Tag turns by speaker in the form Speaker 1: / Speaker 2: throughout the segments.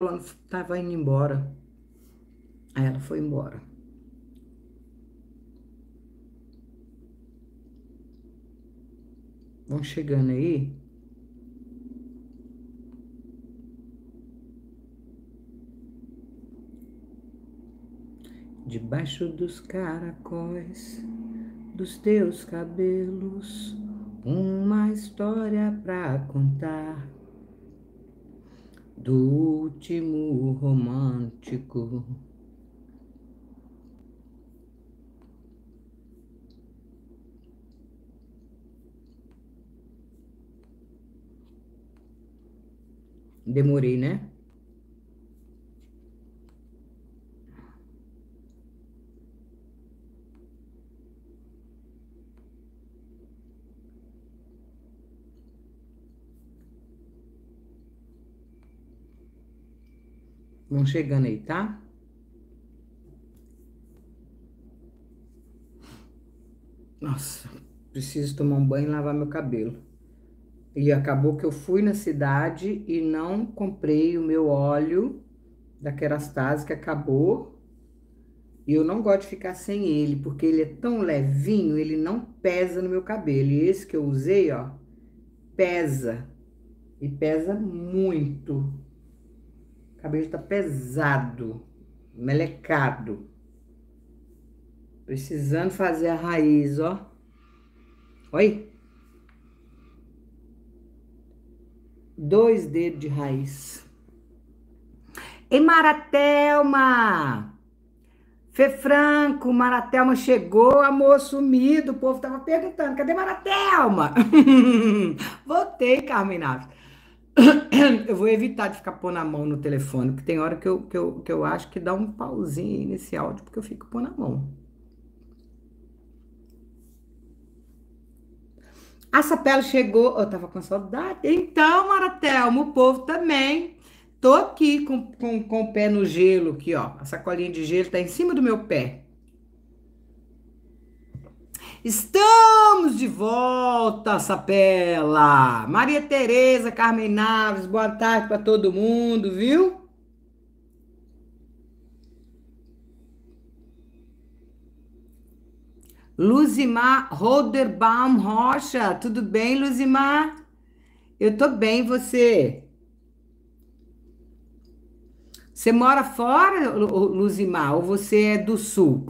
Speaker 1: Luana tava indo embora. Aí ela foi embora. Vão chegando aí. Debaixo dos caracóis dos teus cabelos, uma história pra contar do último romântico. Demorei, né? Vão chegando aí, tá? Nossa, preciso tomar um banho e lavar meu cabelo. E acabou que eu fui na cidade e não comprei o meu óleo da Kerastase, que acabou. E eu não gosto de ficar sem ele, porque ele é tão levinho, ele não pesa no meu cabelo. E esse que eu usei, ó, pesa. E pesa muito. O cabelo tá pesado, melecado. Precisando fazer a raiz, ó. Oi? Dois dedos de raiz. Ei, Maratelma! Fê Franco, Maratelma chegou, amor sumido. O povo tava perguntando: cadê Maratelma? Voltei, Carmen Naves. Eu vou evitar de ficar pondo a mão no telefone, porque tem hora que eu, que eu, que eu acho que dá um pauzinho aí nesse áudio, porque eu fico pondo a mão. A Sapela chegou, eu tava com saudade. Então, Maratelmo, o povo também. Tô aqui com, com, com o pé no gelo, aqui, ó. A sacolinha de gelo tá em cima do meu pé. Estamos de volta, Sapela. Maria Tereza, Carmen Naves, boa tarde para todo mundo, viu? Luzimar Roderbaum Rocha, tudo bem, Luzimar? Eu tô bem, você? Você mora fora, Luzimar, ou você é do sul?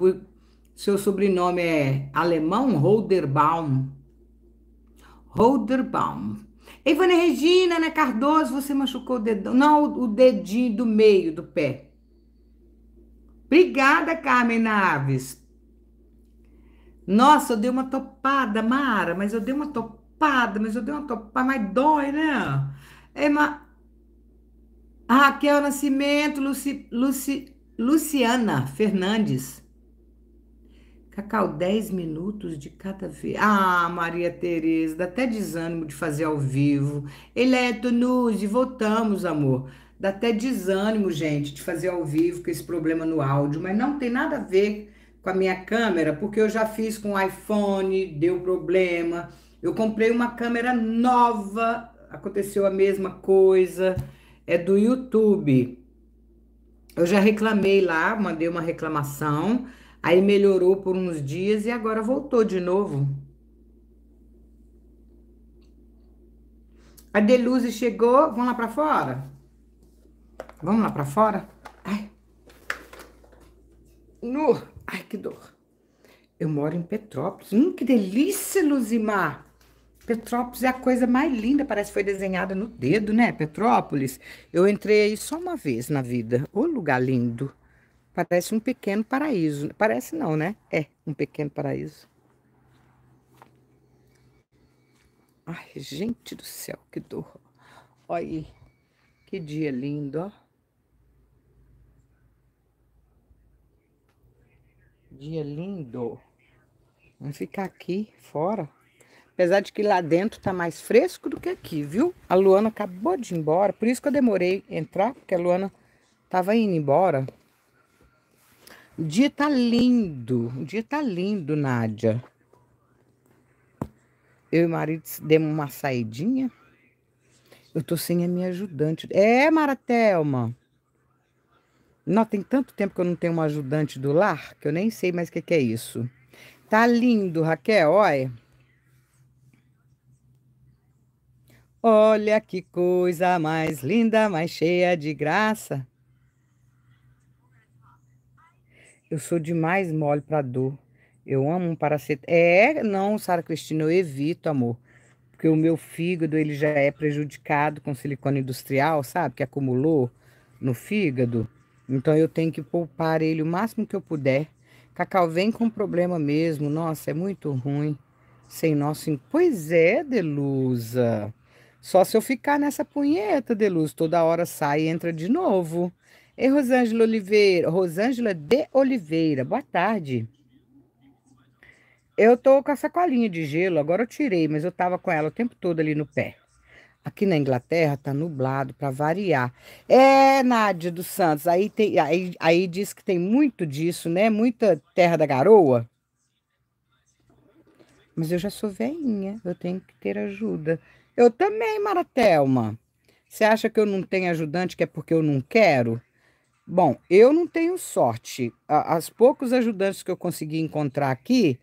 Speaker 1: Seu sobrenome é alemão? Holderbaum. Holderbaum. Ivana Regina, né, Cardoso, você machucou o dedão. Não, o dedinho do meio do pé. Obrigada, Carmen Naves. Nossa, eu dei uma topada, Mara, mas eu dei uma topada, mas eu dei uma topada, mas dói, né? É, ma... Raquel Nascimento, Luci, Luci, Luciana Fernandes. Cacau, 10 minutos de cada vez. Ah, Maria Tereza, dá até desânimo de fazer ao vivo. Eleto Nude, voltamos, amor. Dá até desânimo, gente, de fazer ao vivo com esse problema no áudio, mas não tem nada a ver com a minha câmera, porque eu já fiz com o iPhone, deu problema. Eu comprei uma câmera nova, aconteceu a mesma coisa. É do YouTube. Eu já reclamei lá, mandei uma reclamação. Aí melhorou por uns dias e agora voltou de novo. A Deluze chegou. Vamos lá para fora? Vamos lá para fora? Ai. Ai, que dor. Eu moro em Petrópolis. Hum, que delícia, Luzimar. Petrópolis é a coisa mais linda, parece que foi desenhada no dedo, né? Petrópolis. Eu entrei aí só uma vez na vida. Ô lugar lindo. Parece um pequeno paraíso. Parece não, né? É um pequeno paraíso. Ai, gente do céu, que dor. Olha aí, que dia lindo, ó. Dia lindo. Vamos ficar aqui fora. Apesar de que lá dentro tá mais fresco do que aqui, viu? A Luana acabou de ir embora, por isso que eu demorei entrar, porque a Luana tava indo embora. O dia tá lindo, o dia tá lindo, Nádia. Eu e o marido demos uma saidinha. Eu tô sem a minha ajudante. É, Maratelma. Não, tem tanto tempo que eu não tenho uma ajudante do lar que eu nem sei mais o que, que é isso. Tá lindo, Raquel, olha. Olha que coisa mais linda, mais cheia de graça. Eu sou demais mole para dor. Eu amo um paracetamol. É, não, Sara Cristina, eu evito, amor. Porque o meu fígado, ele já é prejudicado com silicone industrial, sabe? Que acumulou no fígado. Então eu tenho que poupar ele o máximo que eu puder. Cacau vem com problema mesmo. Nossa, é muito ruim. Sem nosso. Pois é, Delusa. Só se eu ficar nessa punheta de luz, toda hora sai e entra de novo. Ei, Rosângela Oliveira, Rosângela de Oliveira, boa tarde. Eu tô com a sacolinha de gelo, agora eu tirei, mas eu tava com ela o tempo todo ali no pé. Aqui na Inglaterra tá nublado para variar. É, Nádia dos Santos, aí, tem, aí, aí diz que tem muito disso, né? Muita terra da garoa. Mas eu já sou veinha, eu tenho que ter ajuda. Eu também, Maratelma. Você acha que eu não tenho ajudante que é porque eu não quero? Bom, eu não tenho sorte. As poucos ajudantes que eu consegui encontrar aqui,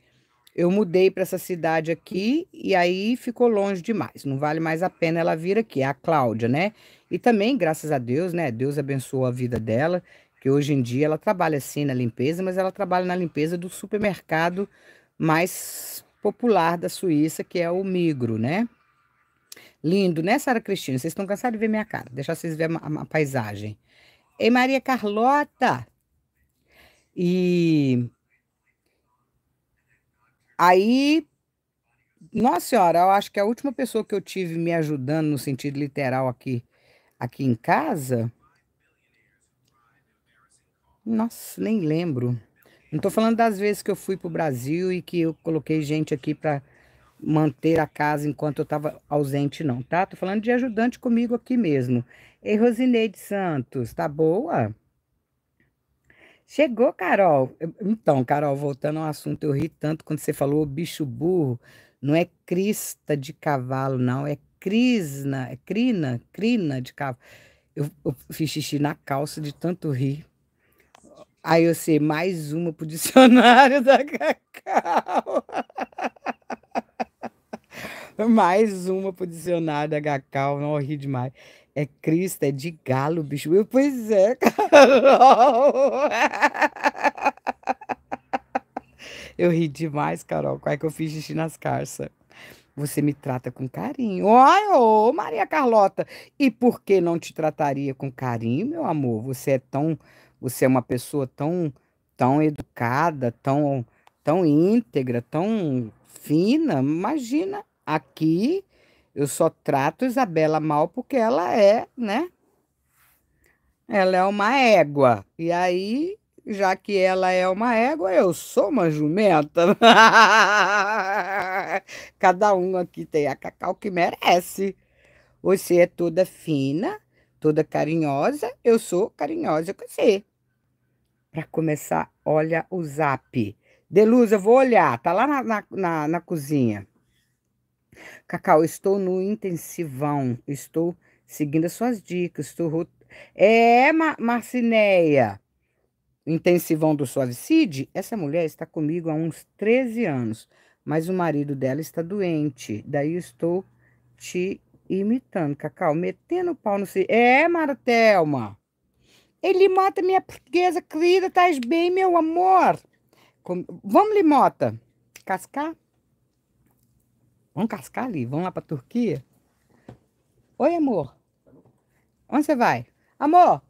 Speaker 1: eu mudei para essa cidade aqui e aí ficou longe demais. Não vale mais a pena ela vir aqui, a Cláudia, né? E também, graças a Deus, né? Deus abençoou a vida dela, que hoje em dia ela trabalha sim na limpeza, mas ela trabalha na limpeza do supermercado mais popular da Suíça, que é o Migro, né? Lindo, né, Sara Cristina? Vocês estão cansados de ver minha cara. Deixa vocês verem a, a, a paisagem. Ei, Maria Carlota! E aí, nossa senhora, eu acho que a última pessoa que eu tive me ajudando no sentido literal aqui, aqui em casa. Nossa, nem lembro. Não estou falando das vezes que eu fui para o Brasil e que eu coloquei gente aqui para manter a casa enquanto eu estava ausente, não, tá? Tô falando de ajudante comigo aqui mesmo. Ei, Rosineide Santos, tá boa? Chegou, Carol. Então, Carol, voltando ao assunto, eu ri tanto quando você falou bicho burro. Não é crista de cavalo, não, é crisna, é crina, crina de cavalo. Eu, eu fiz xixi na calça de tanto rir. Aí eu sei, mais uma pro dicionário da Cacau. Mais uma pro dicionário da Cacau, não ri demais. É Cristo, é de galo, bicho. Eu, pois é, Carol. Eu ri demais, Carol. Qual é que eu fiz xixi nas carças? Você me trata com carinho. Ai, ô, Maria Carlota. E por que não te trataria com carinho, meu amor? Você é tão. Você é uma pessoa tão, tão educada, tão, tão íntegra, tão fina. Imagina Aqui eu só trato Isabela mal porque ela é, né? Ela é uma égua. E aí, já que ela é uma égua, eu sou uma jumenta. Cada um aqui tem a cacau que merece. Você é toda fina, toda carinhosa, eu sou carinhosa com você. Para começar, olha o zap. Deluz, eu vou olhar, tá lá na, na, na, na cozinha. Cacau, estou no intensivão, estou seguindo as suas dicas, estou... É, Mar Marcineia, intensivão do Suavicide, essa mulher está comigo há uns 13 anos, mas o marido dela está doente, daí estou te imitando, Cacau, metendo o pau no... É, Martelma, ele mata minha portuguesa querida, estás bem, meu amor? Vamos, Limota, cascar? Vamos cascar ali? Vamos lá pra Turquia? Oi, amor. Onde você vai? Amor,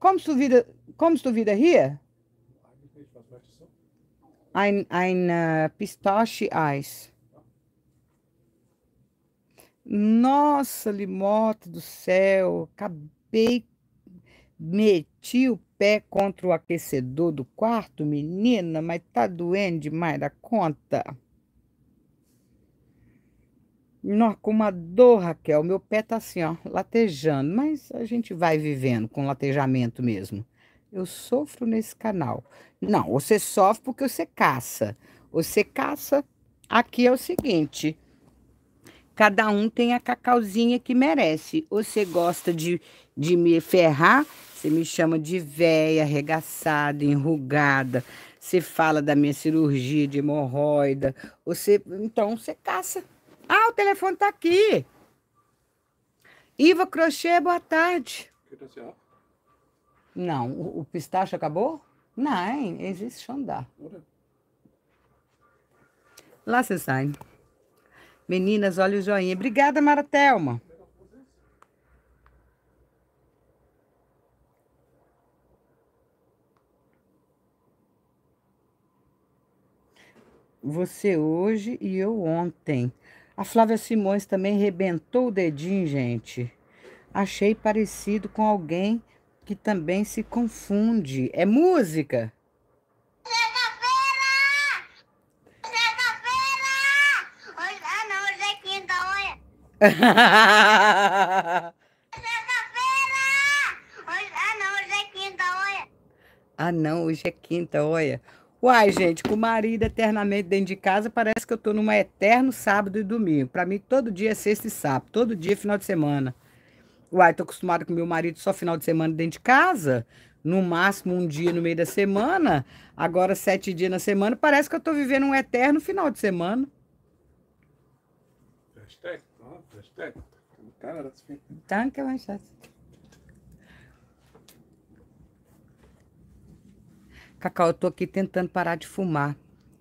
Speaker 1: como tu vida, como tu vida here? Ein, ein uh, pistache ice. Nossa, Limota do céu, acabei, meti o pé contra o aquecedor do quarto, menina, mas tá doendo demais da conta. Nossa, com uma dor, Raquel, meu pé tá assim, ó, latejando, mas a gente vai vivendo com latejamento mesmo. Eu sofro nesse canal. Não, você sofre porque você caça. Você caça, aqui é o seguinte, cada um tem a cacauzinha que merece. Você gosta de, de me ferrar, Você me chama de véia, arregaçada, enrugada. Você fala da minha cirurgia de hemorroida. Você, então você caça. Ah, o telefone tá aqui. Iva Crochê, boa tarde. Não, o, o pistache acabou? Não, existe andar. Lá você sai. Meninas, olha o joinha. Obrigada, Maratelma. Você hoje e eu ontem. A Flávia Simões também rebentou o dedinho, gente. Achei parecido com alguém que também se confunde. É música?
Speaker 2: Sexta-feira! Sexta-feira! Hoje, ah, não, hoje é quinta, olha. Sexta-feira! Hoje, ah, não, hoje é quinta, olha.
Speaker 1: ah, não, hoje é quinta, olha. Uai, gente, com o marido eternamente dentro de casa, parece que eu tô num eterno sábado e domingo. Para mim, todo dia é sexta e sábado, todo dia é final de semana. Uai, tô acostumado com meu marido só final de semana dentro de casa. No máximo um dia no meio da semana. Agora, sete dias na semana. Parece que eu tô vivendo um eterno final de semana.
Speaker 3: Hashtag, ó, hashtag. Cara, das
Speaker 1: Cacau, eu tô aqui tentando parar de fumar.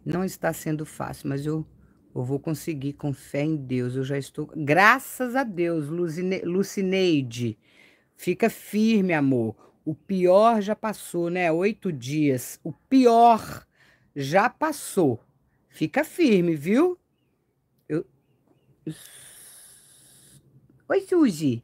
Speaker 1: Não está sendo fácil, mas eu, eu vou conseguir, com fé em Deus. Eu já estou. Graças a Deus, Lucine, Lucineide. Fica firme, amor. O pior já passou, né? Oito dias. O pior já passou. Fica firme, viu? Eu... Oi, Suzy.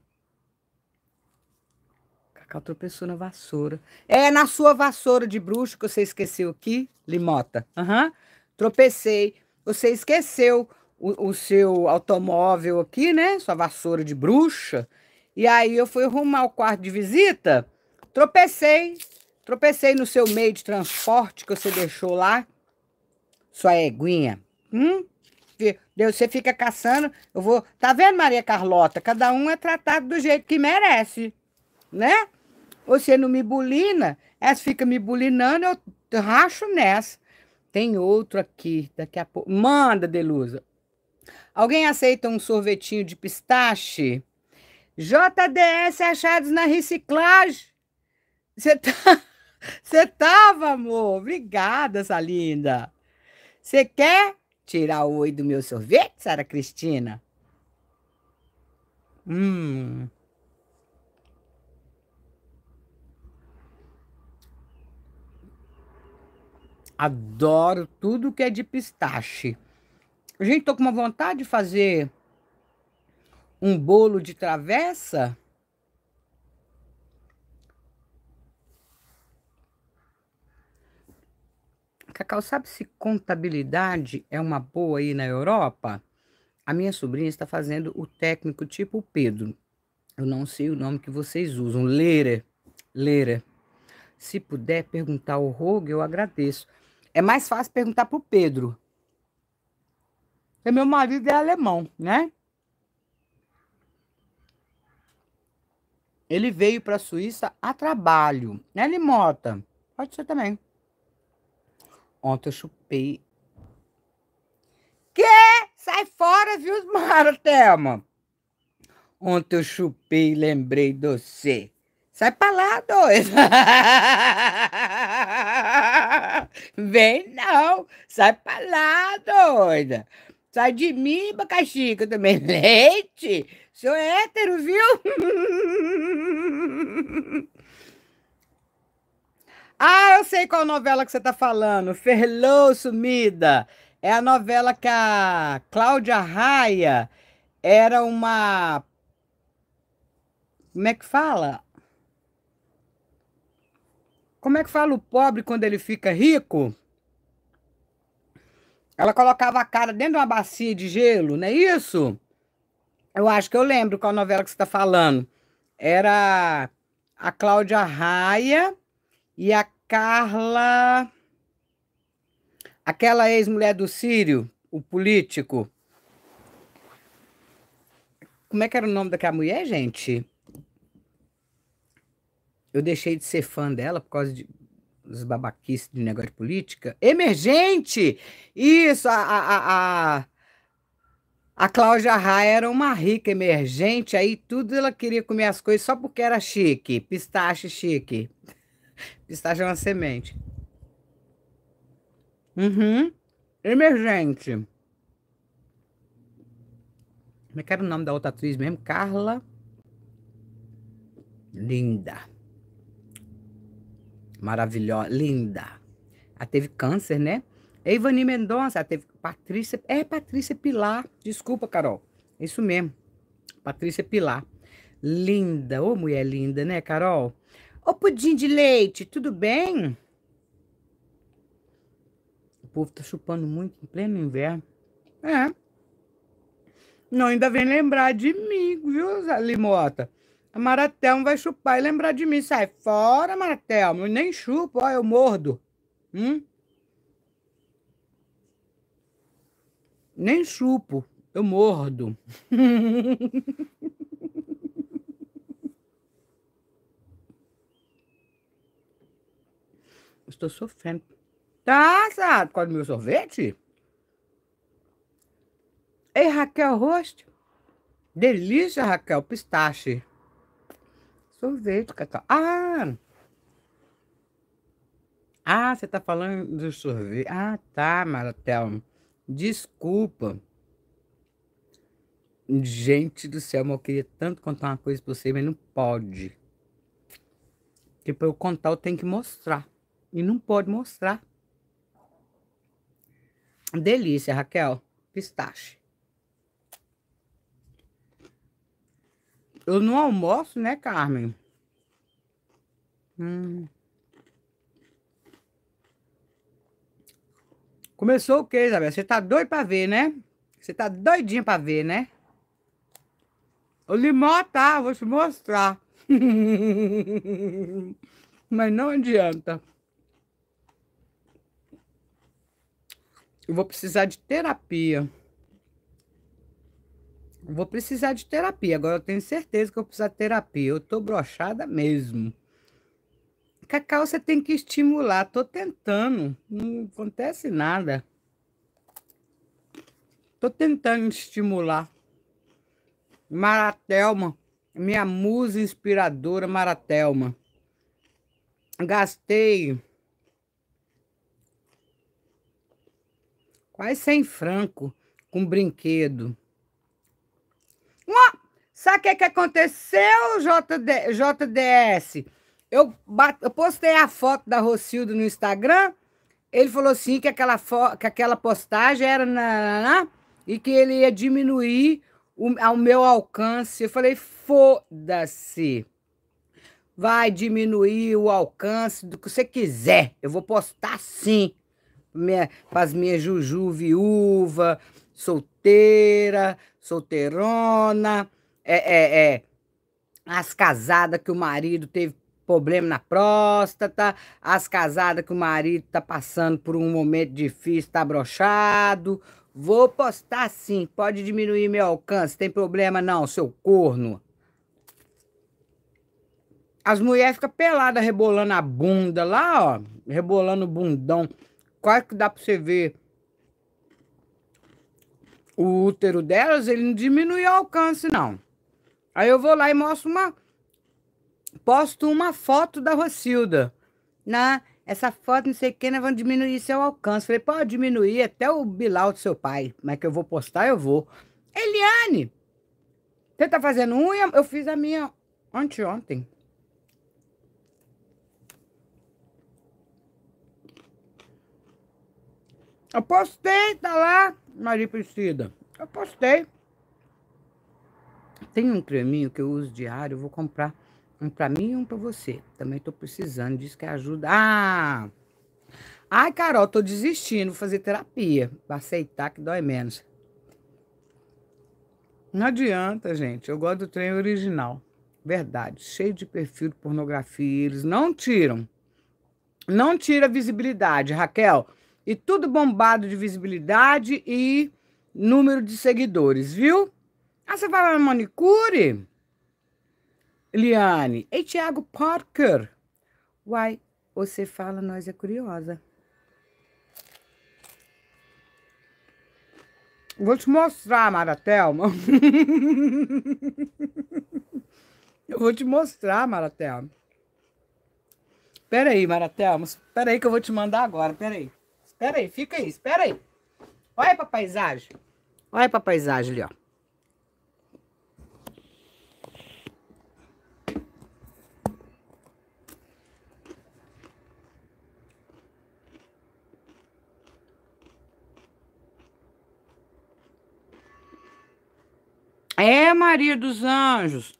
Speaker 1: Cacau tropeçou na vassoura. É na sua vassoura de bruxo que você esqueceu aqui, Limota. Aham. Tropecei. Você esqueceu o, o seu automóvel aqui, né? Sua vassoura de bruxa. E aí eu fui arrumar o quarto de visita. Tropecei. Tropecei no seu meio de transporte que você deixou lá. Sua eguinha. Hum? Deus, Você fica caçando. Eu vou. Tá vendo, Maria Carlota? Cada um é tratado do jeito que merece. Né? Você não me bulina, essa fica me bulinando, eu racho nessa. Tem outro aqui, daqui a pouco. Manda, Delusa. Alguém aceita um sorvetinho de pistache? JDS achados na reciclagem. Você tá... Você tava, amor? Obrigada, essa linda. Você quer tirar o oi do meu sorvete, Sara Cristina? Hum. Adoro tudo que é de pistache. Gente, tô com uma vontade de fazer um bolo de travessa. Cacau, sabe se contabilidade é uma boa aí na Europa? A minha sobrinha está fazendo o técnico tipo Pedro. Eu não sei o nome que vocês usam. Lere. Lere. Se puder perguntar ao Rogue, eu agradeço. É mais fácil perguntar pro Pedro. Porque meu marido é alemão, né? Ele veio para a Suíça a trabalho, né, Limota? Pode ser também. Ontem eu chupei. Que? Sai fora, viu, Mara Thelma? Ontem eu chupei e lembrei de você. Sai pra lá, doida. Vem não. Sai pra lá, doida. Sai de mim, abacaxi, que eu também leite. Sou hétero, viu? Ah, eu sei qual novela que você tá falando. Ferlou Sumida. É a novela que a Cláudia Raia era uma. Como é que fala? Como é que fala o pobre quando ele fica rico? Ela colocava a cara dentro de uma bacia de gelo, não é isso? Eu acho que eu lembro qual novela que você está falando. Era a Cláudia Raia e a Carla. Aquela ex-mulher do Sírio, o político. Como é que era o nome daquela mulher, gente? Eu deixei de ser fã dela por causa de, dos babaquices de negócio de política. Emergente! Isso, a, a, a, a Cláudia Raia era uma rica emergente, aí tudo ela queria comer as coisas só porque era chique. Pistache chique. Pistache é uma semente. Uhum. Emergente. Como é que era o nome da outra atriz mesmo? Carla. Linda. Maravilhosa. Linda. Ela teve câncer, né? Ivani Mendonça, ela teve Patrícia. É Patrícia Pilar. Desculpa, Carol. Isso mesmo. Patrícia Pilar. Linda. Ô, mulher linda, né, Carol? Ô, pudim de leite, tudo bem? O povo tá chupando muito em pleno inverno. É. Não, ainda vem lembrar de mim, viu, Limota? A Maratelmo vai chupar e lembrar de mim. Sai fora, Maratelmo. Eu nem chupo, ó, eu mordo. Hum? Nem chupo, eu mordo. Estou sofrendo. Tá, sabe? Qual é o meu sorvete? Ei, Raquel Rosto. Delícia, Raquel. Pistache. Sorvete, Cacau. Ah! Ah, você tá falando do sorvete. Ah, tá, Maratel. Desculpa. Gente do céu, mas eu queria tanto contar uma coisa pra você, mas não pode. Porque pra eu contar, eu tenho que mostrar. E não pode mostrar. Delícia, Raquel. Pistache. Eu não almoço, né, Carmen? Hum. Começou o quê, Isabel? Você tá doido pra ver, né? Você tá doidinha pra ver, né? O limão tá, vou te mostrar. Mas não adianta. Eu vou precisar de terapia. Vou precisar de terapia. Agora eu tenho certeza que eu vou precisar de terapia. Eu tô brochada mesmo. Cacau, você tem que estimular. Tô tentando. Não acontece nada. Tô tentando estimular. Maratelma. Minha musa inspiradora, Maratelma. Gastei quase 100 franco com brinquedo. Sabe o que, que aconteceu, JD, JDS? Eu, eu postei a foto da Rocildo no Instagram. Ele falou assim que aquela, que aquela postagem era na, na, e que ele ia diminuir o, ao meu alcance. Eu falei, foda-se. Vai diminuir o alcance do que você quiser. Eu vou postar sim. Para as minhas Juju viúva, solteira, solteirona, é, é, é, as casadas que o marido teve problema na próstata, as casadas que o marido tá passando por um momento difícil, tá brochado. Vou postar sim, pode diminuir meu alcance, tem problema não, seu corno. As mulheres ficam peladas rebolando a bunda lá, ó, rebolando o bundão. Quase que dá pra você ver o útero delas, ele não diminui o alcance, não. Aí eu vou lá e mostro uma. Posto uma foto da Rocilda. Né? Essa foto, não sei o que, nós vamos diminuir seu alcance. Falei, pode diminuir até o Bilal do seu pai. Mas que eu vou postar, eu vou. Eliane, você tá fazendo unha? Eu fiz a minha anteontem. Eu postei, tá lá. Maria Priscila. Eu postei. Tem um creminho que eu uso diário, eu vou comprar um para mim e um para você. Também tô precisando, diz que ajuda. Ah! Ai, Carol, tô desistindo, vou fazer terapia para aceitar que dói menos. Não adianta, gente. Eu gosto do trem original. Verdade. Cheio de perfil de pornografia. Eles não tiram. Não tira visibilidade, Raquel. E tudo bombado de visibilidade e número de seguidores, viu? Ah, você vai manicure? Eliane. Ei, Tiago Parker. Uai, você fala, nós é curiosa. Vou te mostrar, Maratelma. eu vou te mostrar, Maratelma. Espera aí, Maratelma. Espera aí que eu vou te mandar agora. Espera aí. Espera aí, fica aí, espera aí. Olha pra paisagem. Olha pra paisagem ali, ó. É, Maria dos Anjos.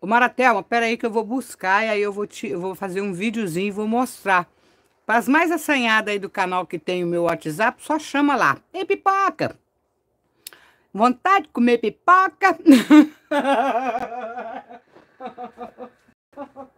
Speaker 1: O Maratelma, pera aí que eu vou buscar e aí eu vou, te, eu vou fazer um videozinho e vou mostrar. Para as mais assanhadas aí do canal que tem o meu WhatsApp, só chama lá. Ei, pipoca! Vontade de comer pipoca?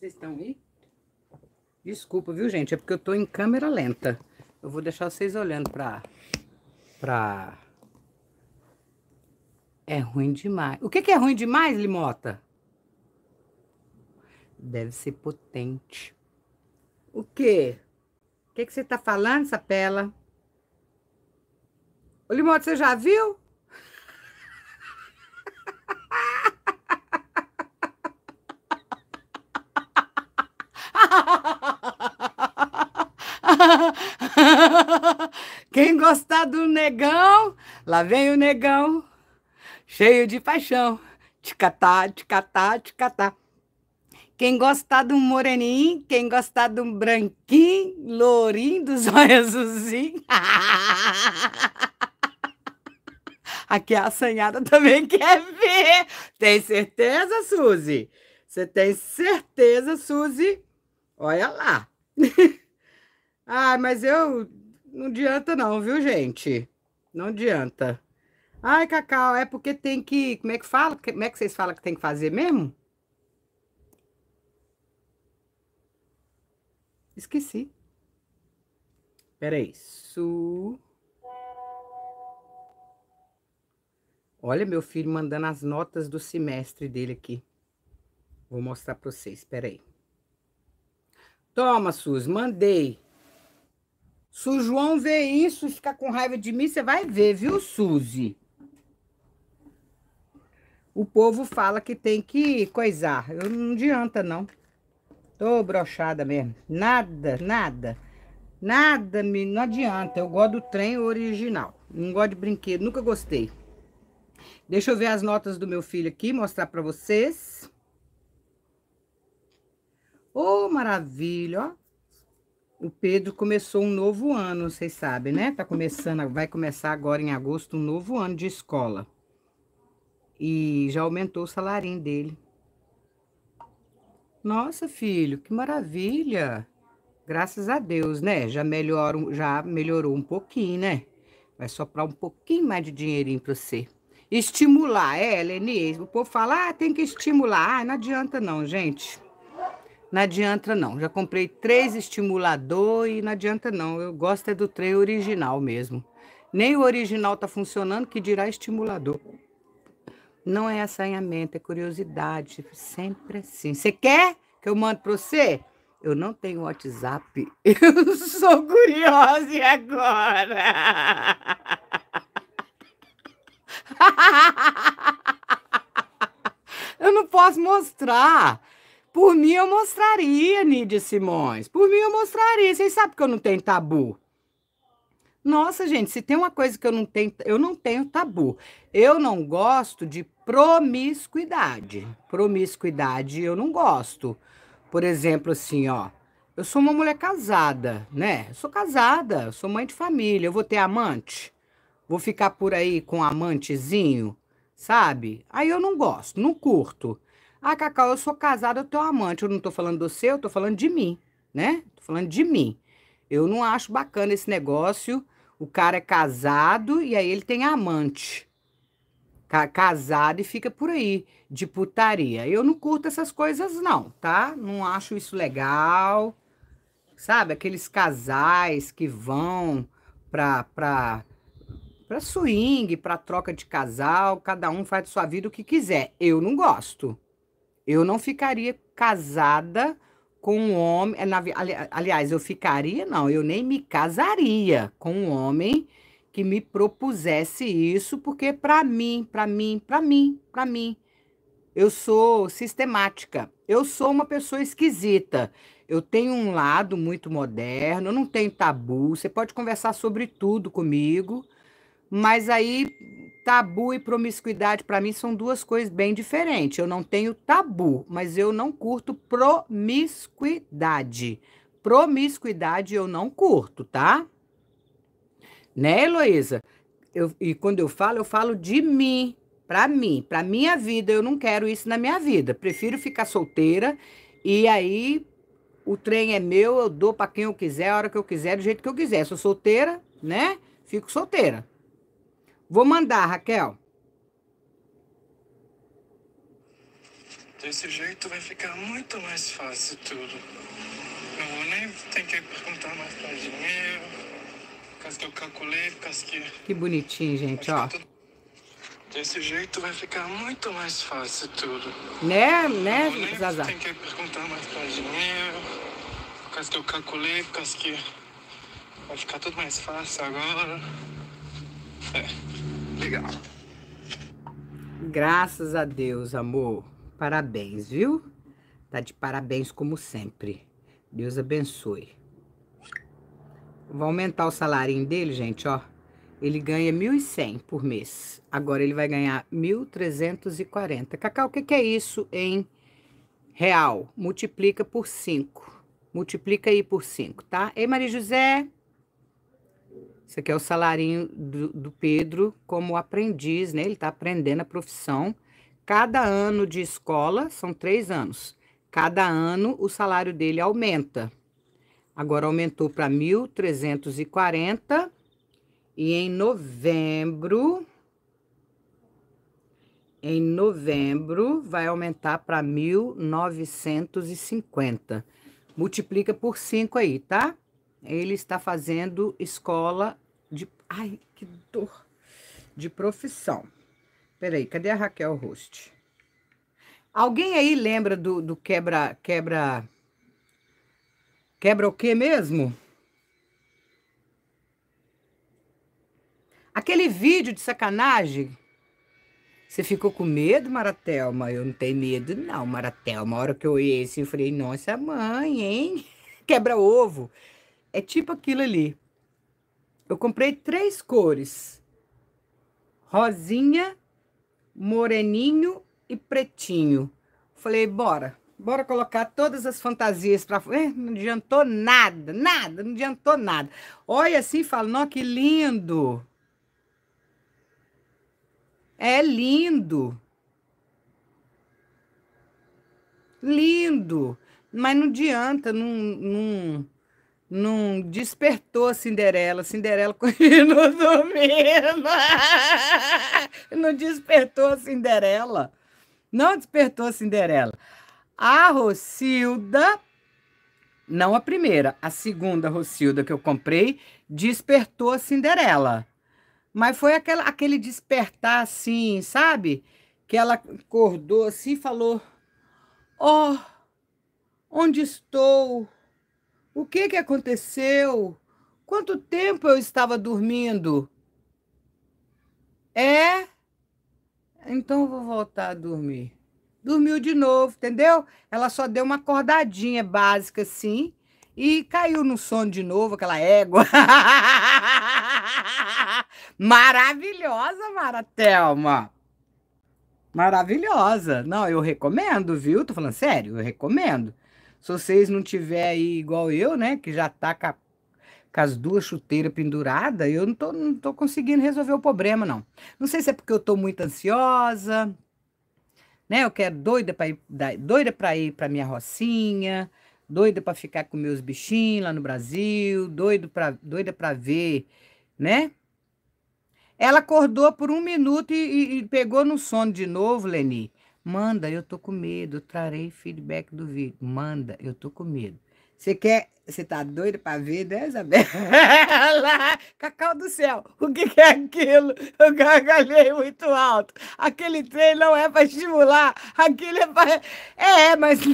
Speaker 1: Vocês estão aí? Desculpa, viu, gente? É porque eu tô em câmera lenta. Eu vou deixar vocês olhando pra... pra... É ruim demais. O que, que é ruim demais, Limota? Deve ser potente. O quê? O que, que você tá falando, Sapela? Ô, Limota, você já viu? Quem gostar do negão, lá vem o negão, cheio de paixão. Ticatá, ticatá, ticatá. Quem gostar um moreninho, quem gostar um branquinho, lourinho, dos olhos azulzinhos. Aqui a assanhada também quer ver. Tem certeza, Suzy? Você tem certeza, Suzy? Olha lá. Ah, mas eu... Não adianta não, viu, gente? Não adianta. Ai, Cacau, é porque tem que... Como é que fala? Como é que vocês falam que tem que fazer mesmo? Esqueci. Peraí. Su... Olha meu filho mandando as notas do semestre dele aqui. Vou mostrar para vocês, espera aí. Toma, Sus, mandei. Se o João ver isso e ficar com raiva de mim, você vai ver, viu, Suzy? O povo fala que tem que coisar. Eu não adianta, não. Tô brochada mesmo. Nada, nada. Nada, me, não adianta. Eu gosto do trem original. Não gosto de brinquedo, nunca gostei. Deixa eu ver as notas do meu filho aqui, mostrar para vocês. Ô, oh, maravilha, ó. O Pedro começou um novo ano, vocês sabem, né? Tá começando, vai começar agora em agosto um novo ano de escola. E já aumentou o salário dele. Nossa, filho, que maravilha. Graças a Deus, né? Já melhorou, já melhorou um pouquinho, né? Vai soprar um pouquinho mais de dinheirinho para você. Estimular, é, Leni, o povo fala, ah, tem que estimular. Ah, não adianta não, gente. Não adianta não. Já comprei três estimulador e não adianta não. Eu gosto é do trem original mesmo. Nem o original tá funcionando, que dirá estimulador. Não é assanhamento, é curiosidade. Sempre assim. Você quer que eu mando para você? Eu não tenho WhatsApp. Eu sou curiosa agora. eu não posso mostrar. Por mim eu mostraria, Nídia Simões. Por mim eu mostraria. Vocês sabem que eu não tenho tabu. Nossa, gente, se tem uma coisa que eu não tenho, eu não tenho tabu. Eu não gosto de promiscuidade. Promiscuidade eu não gosto. Por exemplo, assim, ó, eu sou uma mulher casada, né? Eu sou casada, sou mãe de família, eu vou ter amante? Vou ficar por aí com um amantezinho, sabe? Aí eu não gosto, não curto. Ah, Cacau, eu sou casada, eu tenho amante. Eu não tô falando do seu, eu tô falando de mim, né? Tô falando de mim. Eu não acho bacana esse negócio. O cara é casado e aí ele tem amante. Casado e fica por aí, de putaria. Eu não curto essas coisas, não, tá? Não acho isso legal. Sabe? Aqueles casais que vão pra, pra para swing, para troca de casal, cada um faz de sua vida o que quiser. Eu não gosto. Eu não ficaria casada com um homem. Eh, aliás, eu ficaria, não, eu nem me casaria com um homem que me propusesse isso, porque para mim, para mim, para mim, para mim, eu sou sistemática. Eu sou uma pessoa esquisita. Eu tenho um lado muito moderno, não tenho tabu. Você pode conversar sobre tudo comigo. Mas aí, tabu e promiscuidade, para mim, são duas coisas bem diferentes. Eu não tenho tabu, mas eu não curto promiscuidade. Promiscuidade eu não curto, tá? Né, Heloísa? Eu, e quando eu falo, eu falo de mim, para mim, para minha vida. Eu não quero isso na minha vida. Prefiro ficar solteira e aí o trem é meu, eu dou para quem eu quiser, a hora que eu quiser, do jeito que eu quiser. Sou solteira, né? Fico solteira. Vou mandar, Raquel.
Speaker 3: Desse jeito vai ficar muito mais fácil tudo. Não vou nem ter que perguntar mais pra dinheiro. Caso que eu calculei, caso que.
Speaker 1: Que bonitinho, gente, ó.
Speaker 3: Desse jeito vai ficar muito mais fácil tudo.
Speaker 1: Né,
Speaker 3: Não
Speaker 1: né,
Speaker 3: vou nem ter que perguntar mais pra dinheiro. Caso que eu calculei, caso que vai ficar tudo mais fácil agora. É, legal.
Speaker 1: Graças a Deus, amor. Parabéns, viu? Tá de parabéns como sempre. Deus abençoe. Vou aumentar o salário dele, gente, ó. Ele ganha 1.100 por mês. Agora ele vai ganhar 1.340. Cacau, o que, que é isso em real? Multiplica por 5. Multiplica aí por 5, tá? Ei, Maria José. Isso aqui é o salarinho do, do Pedro como aprendiz, né? Ele tá aprendendo a profissão. Cada ano de escola, são três anos. Cada ano o salário dele aumenta. Agora aumentou para 1.340 e em novembro em novembro vai aumentar para 1.950. Multiplica por 5 aí, tá? Ele está fazendo escola ai, que dor. De profissão. Peraí, cadê a Raquel Host? Alguém aí lembra do, do quebra quebra quebra o que mesmo? Aquele vídeo de sacanagem. Você ficou com medo, Maratelma? Eu não tenho medo, não, Maratelma. A hora que eu olhei assim, eu falei, nossa, mãe, hein? Quebra ovo. É tipo aquilo ali. Eu comprei três cores: rosinha, moreninho e pretinho. Falei, bora, bora colocar todas as fantasias para eh, Não adiantou nada, nada, não adiantou nada. Olha assim e fala, não, que lindo. É lindo. Lindo. Mas não adianta, não, não, não despertou a Cinderela. Cinderela continua dormindo. Não despertou a Cinderela. Não despertou a Cinderela. A Rocilda, não a primeira, a segunda Rocilda que eu comprei, despertou a Cinderela. Mas foi aquela, aquele despertar assim, sabe? Que ela acordou assim e falou: Ó, oh, onde estou? O que que aconteceu? Quanto tempo eu estava dormindo? É? Então eu vou voltar a dormir. Dormiu de novo, entendeu? Ela só deu uma acordadinha básica assim e caiu no sono de novo, aquela égua. Maravilhosa, Maratelma. Maravilhosa. Não, eu recomendo, viu? Tô falando sério, eu recomendo. Se vocês não tiver aí igual eu, né, que já tá com, a, com as duas chuteiras penduradas, eu não tô, não tô conseguindo resolver o problema, não. Não sei se é porque eu tô muito ansiosa, né? Eu quero doida para ir, doida para ir para minha rocinha, doida para ficar com meus bichinhos lá no Brasil, doido pra, doida para ver, né? Ela acordou por um minuto e, e, pegou no sono de novo, Leni. Manda, eu tô com medo, trarei feedback do vídeo. Manda, eu tô com medo. Você quer, você tá doida para ver, né, Isabela? Cacau do céu, o que, é aquilo? Eu gargalhei muito alto. Aquele trem não é para estimular, aquilo é para... É, mas...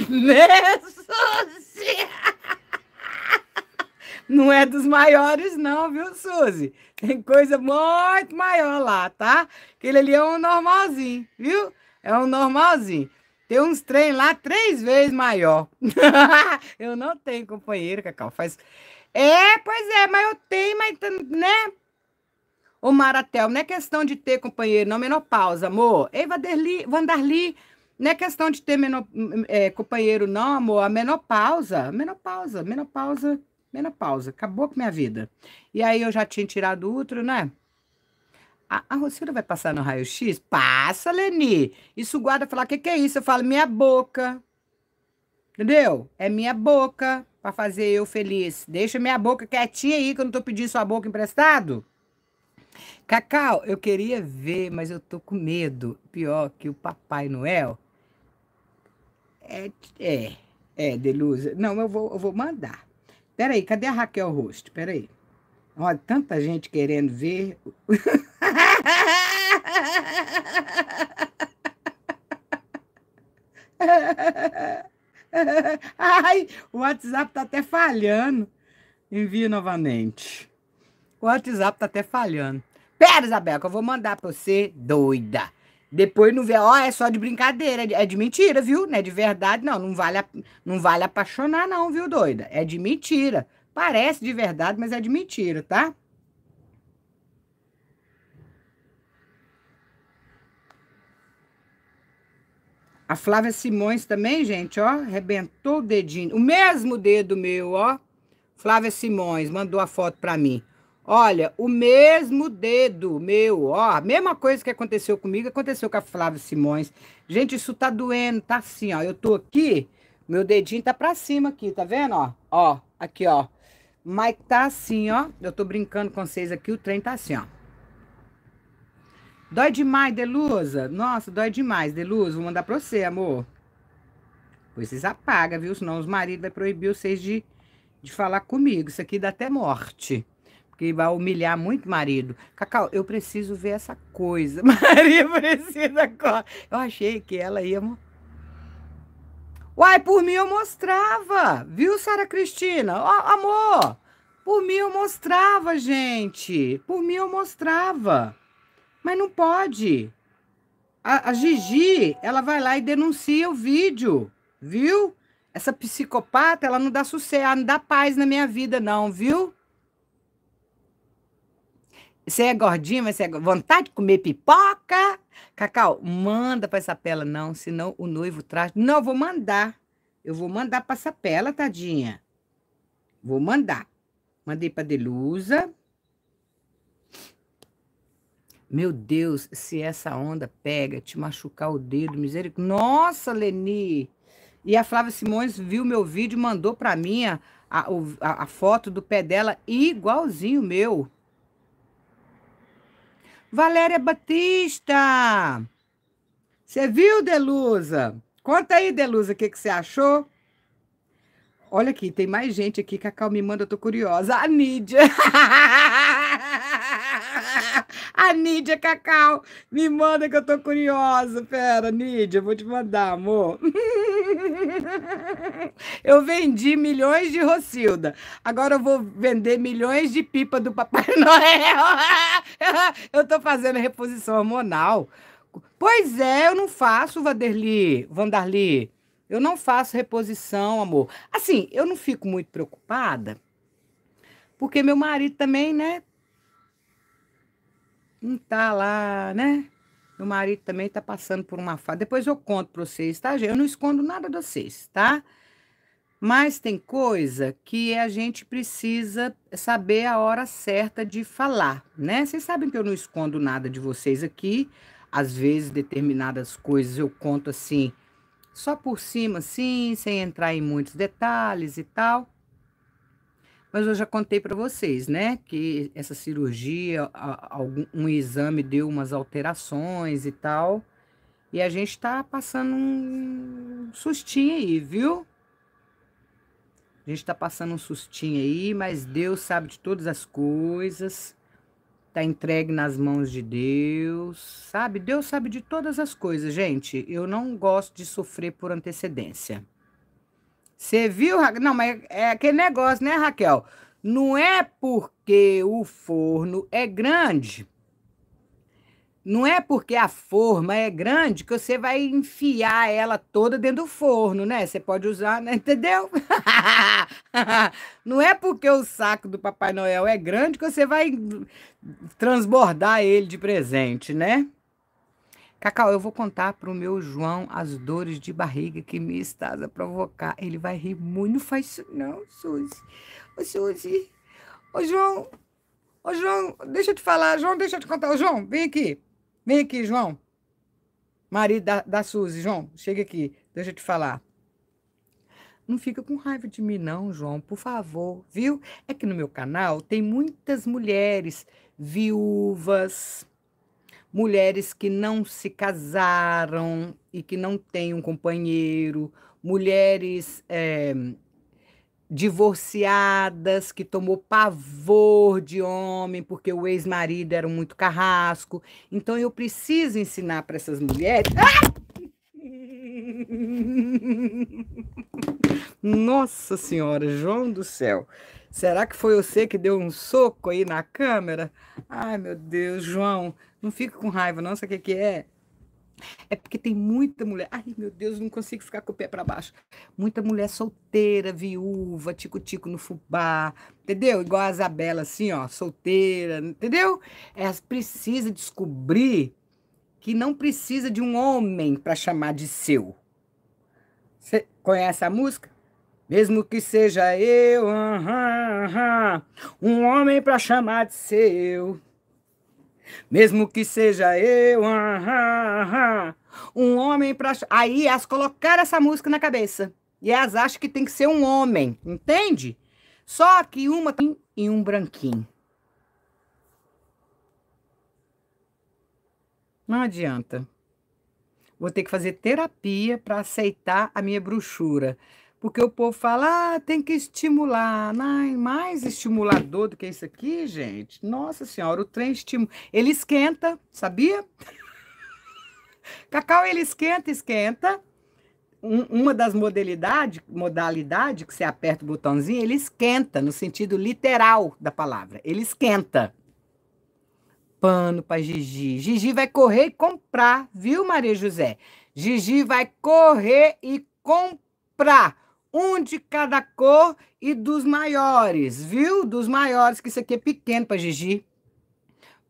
Speaker 1: Não é dos maiores não, viu, Suzy? Tem coisa muito maior lá, tá? Aquele ali é um normalzinho, viu? É um normalzinho. Tem uns trem lá três vezes maior. eu não tenho companheiro, Cacau. Faz. É, pois é, mas eu tenho, mas, né? Ô, Maratel, não é questão de ter companheiro, não, menopausa, amor. Ei, Vanderli, Vandarli, não é questão de ter menop... é, companheiro, não, amor. A menopausa, menopausa, menopausa, menopausa. Acabou com minha vida. E aí eu já tinha tirado o né? A, a Rocília vai passar no raio-x? Passa, Leni. Isso guarda falar, o que, que é isso? Eu falo, minha boca. Entendeu? É minha boca para fazer eu feliz. Deixa minha boca quietinha aí, que eu não tô pedindo sua boca emprestado. Cacau, eu queria ver, mas eu tô com medo. Pior que o Papai Noel. É, é, é, Delusa. Não, eu vou, eu vou mandar. Peraí, cadê a Raquel Rosto? Peraí. Olha, tanta gente querendo ver. Ai, o WhatsApp tá até falhando. Envie novamente. O WhatsApp tá até falhando. Pera, Isabel, que eu vou mandar pra você, doida. Depois não vê, ó, é só de brincadeira, é de mentira, viu? Não é de verdade, não. Não vale, não vale apaixonar, não, viu, doida? É de mentira. Parece de verdade, mas é de mentira, tá? A Flávia Simões também, gente, ó, arrebentou o dedinho. O mesmo dedo meu, ó. Flávia Simões mandou a foto para mim. Olha, o mesmo dedo meu, ó, a mesma coisa que aconteceu comigo, aconteceu com a Flávia Simões. Gente, isso tá doendo, tá assim, ó. Eu tô aqui, meu dedinho tá pra cima aqui, tá vendo, ó? Ó, aqui, ó. Mas tá assim, ó. Eu tô brincando com vocês aqui, o trem tá assim, ó. Dói demais, Delusa. Nossa, dói demais, Delusa. Vou mandar pra você, amor. Pois vocês apagam, viu? Senão os maridos vão proibir vocês de, de falar comigo. Isso aqui dá até morte. Porque vai humilhar muito marido. Cacau, eu preciso ver essa coisa. Maria precisa. Eu achei que ela ia. Uai, por mim eu mostrava. Viu, Sara Cristina? Oh, amor, por mim eu mostrava, gente. Por mim eu mostrava. Mas não pode. A, a Gigi, ela vai lá e denuncia o vídeo, viu? Essa psicopata, ela não dá sossego, não dá paz na minha vida, não, viu? Você é gordinha, mas você é vontade de comer pipoca? Cacau, manda pra sapela, não, senão o noivo traz. Não, vou mandar. Eu vou mandar pra sapela, tadinha. Vou mandar. Mandei pra Delusa. Meu Deus, se essa onda pega, te machucar o dedo, misericórdia. Nossa, Leni! E a Flávia Simões viu meu vídeo mandou para mim a, a, a, foto do pé dela igualzinho meu. Valéria Batista! Você viu, Delusa? Conta aí, Delusa, o que, que você achou? Olha aqui, tem mais gente aqui. Cacau me manda, eu tô curiosa. A Nídia. Nídia Cacau me manda que eu tô curiosa. Pera, Nídia, vou te mandar, amor. Eu vendi milhões de Rocilda. Agora eu vou vender milhões de pipa do Papai Noel. Eu tô fazendo reposição hormonal. Pois é, eu não faço, Vanderly, Vandarli. Eu não faço reposição, amor. Assim, eu não fico muito preocupada, porque meu marido também, né, não tá lá, né? Meu marido também tá passando por uma fase. Depois eu conto para vocês, tá, gente? Eu não escondo nada de vocês, tá? Mas tem coisa que a gente precisa saber a hora certa de falar, né? Vocês sabem que eu não escondo nada de vocês aqui. Às vezes, determinadas coisas eu conto assim, só por cima, assim, sem entrar em muitos detalhes e tal. Mas eu já contei para vocês, né, que essa cirurgia, algum, um exame deu umas alterações e tal. E a gente tá passando um sustinho aí, viu? A gente tá passando um sustinho aí, mas Deus sabe de todas as coisas. Tá entregue nas mãos de Deus, sabe? Deus sabe de todas as coisas, gente. Eu não gosto de sofrer por antecedência. Você viu, Raquel? Não, mas é aquele negócio, né, Raquel? Não é porque o forno é grande. Não é porque a forma é grande que você vai enfiar ela toda dentro do forno, né? Você pode usar, né? entendeu? Não é porque o saco do Papai Noel é grande que você vai transbordar ele de presente, né? Cacau, eu vou contar pro meu João as dores de barriga que me estás a provocar. Ele vai rir muito. Não faz isso não, Suzy. Ô, Suzy. Ô, João. Ô, João, deixa eu te falar. João, deixa eu te contar. Ô, João, vem aqui. Vem aqui, João. Marido da, da Suzy. João, chega aqui. Deixa eu te falar. Não fica com raiva de mim, não, João, por favor, viu? É que no meu canal tem muitas mulheres viúvas, mulheres que não se casaram e que não têm um companheiro, mulheres é, divorciadas que tomou pavor de homem porque o ex-marido era muito carrasco. Então eu preciso ensinar para essas mulheres. Ah! Nossa Senhora, João do céu. Será que foi você que deu um soco aí na câmera? Ai, meu Deus, João, não fica com raiva, não, sabe o que, que é? É porque tem muita mulher. Ai, meu Deus, não consigo ficar com o pé para baixo. Muita mulher solteira, viúva, tico-tico no fubá, entendeu? Igual a Isabela, assim, ó, solteira, entendeu? Elas precisam descobrir que não precisa de um homem para chamar de seu. Você conhece a música? Mesmo que seja eu, uh -huh, uh -huh, um homem para chamar de seu. Mesmo que seja eu, um homem para. Aí elas colocaram essa música na cabeça. E elas acham que tem que ser um homem, entende? Só que uma e um branquinho. Não adianta. Vou ter que fazer terapia para aceitar a minha bruxura. Porque o povo fala, ah, tem que estimular. Ai, mais estimulador do que isso aqui, gente. Nossa Senhora, o trem estimula. Ele esquenta, sabia? Cacau, ele esquenta, esquenta. Um, uma das modalidades, modalidade que você aperta o botãozinho, ele esquenta, no sentido literal da palavra. Ele esquenta. Pano para Gigi. Gigi vai correr e comprar, viu, Maria José? Gigi vai correr e comprar um de cada cor e dos maiores, viu? Dos maiores, que isso aqui é pequeno para Gigi.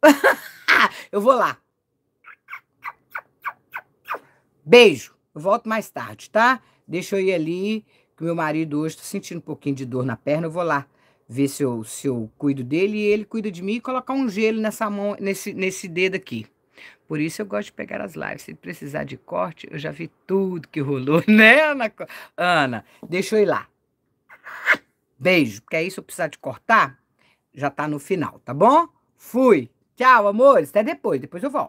Speaker 1: eu vou lá. Beijo. Eu volto mais tarde, tá? Deixa eu ir ali, que meu marido hoje está sentindo um pouquinho de dor na perna. Eu vou lá ver se eu, se eu cuido dele e ele cuida de mim e colocar um gelo nessa mão, nesse, nesse dedo aqui. Por isso eu gosto de pegar as lives. Se precisar de corte, eu já vi tudo que rolou, né, Ana? Ana, deixa eu ir lá. Beijo, porque aí se eu precisar de cortar, já tá no final, tá bom? Fui. Tchau, amores. Até depois. Depois eu volto.